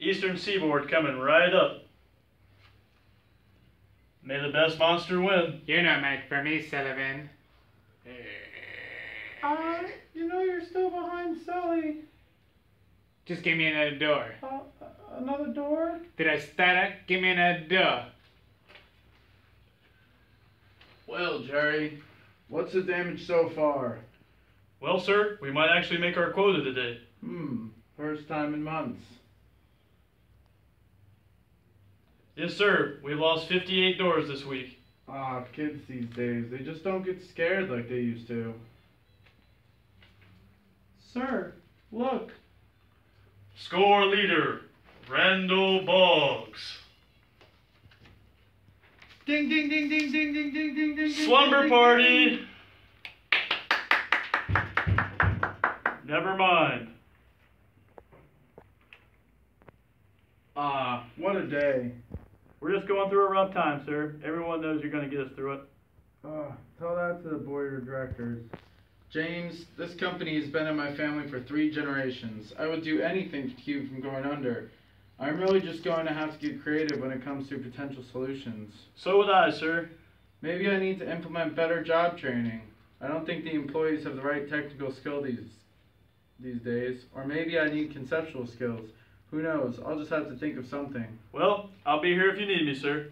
Eastern Seaboard coming right up. May the best monster win. You're not meant for me, Sullivan. Uh, you know you're still behind Sully. Just give me another door. Uh, another door? Did I stutter? Give me another door. Well, Jerry, what's the damage so far? Well, sir, we might actually make our quota today. Hmm, first time in months. Yes, sir. We lost 58 doors this week. Ah, kids these days, they just don't get scared like they used to. Sir, look. Score leader, Randall Boggs. Ding ding ding ding ding ding ding ding ding. Slumber ding, party. Never mind. Ah, what a day. We're just going through a rough time, sir. Everyone knows you're going to get us through it. Ah, tell that to the board of directors. James, this company has been in my family for three generations. I would do anything to keep it from going under. I'm really just going to have to get creative when it comes to potential solutions. So would I, sir. Maybe I need to implement better job training. I don't think the employees have the right technical skill these these days. Or maybe I need conceptual skills. Who knows? I'll just have to think of something. Well, I'll be here if you need me, sir.